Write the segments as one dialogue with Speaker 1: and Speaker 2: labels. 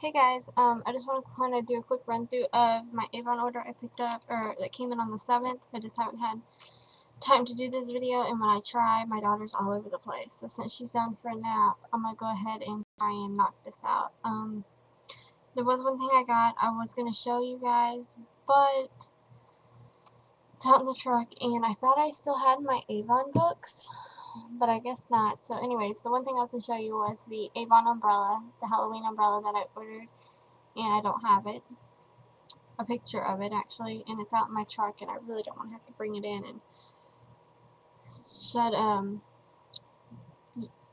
Speaker 1: Hey guys, um, I just want to kind of do a quick run through of my Avon order I picked up, or that came in on the 7th. I just haven't had time to do this video, and when I try, my daughter's all over the place. So since she's done for a nap, I'm going to go ahead and try and knock this out. Um, there was one thing I got I was going to show you guys, but it's out in the truck, and I thought I still had my Avon books but I guess not. So anyways, the one thing I was going to show you was the Avon umbrella, the Halloween umbrella that I ordered, and I don't have it. A picture of it, actually, and it's out in my truck, and I really don't want to have to bring it in and shut, um,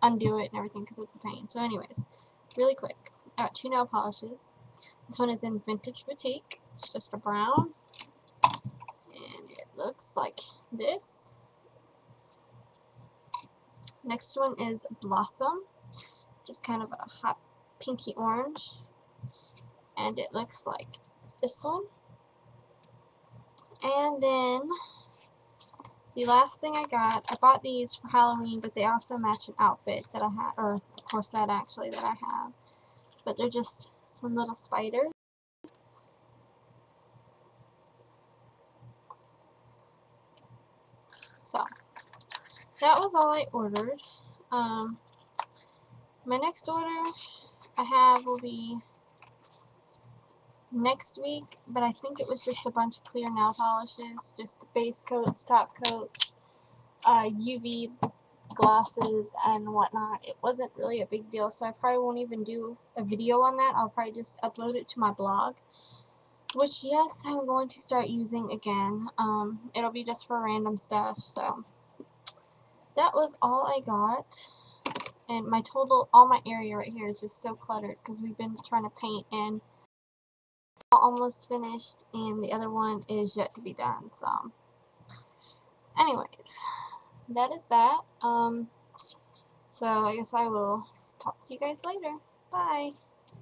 Speaker 1: undo it and everything, because it's a pain. So anyways, really quick, I got two nail polishes. This one is in Vintage Boutique. It's just a brown, and it looks like this. Next one is Blossom, just kind of a hot pinky orange. And it looks like this one. And then the last thing I got, I bought these for Halloween, but they also match an outfit that I have, or a corset actually that I have. But they're just some little spiders. So, that was all I ordered. Um, my next order I have will be next week, but I think it was just a bunch of clear nail polishes, just base coats, top coats, uh, UV glosses, and whatnot. It wasn't really a big deal, so I probably won't even do a video on that. I'll probably just upload it to my blog, which, yes, I'm going to start using again. Um, it'll be just for random stuff, so that was all I got. And my total, all my area right here is just so cluttered because we've been trying to paint and almost finished and the other one is yet to be done. So, anyways, that is that. Um, so I guess I will talk to you guys later. Bye.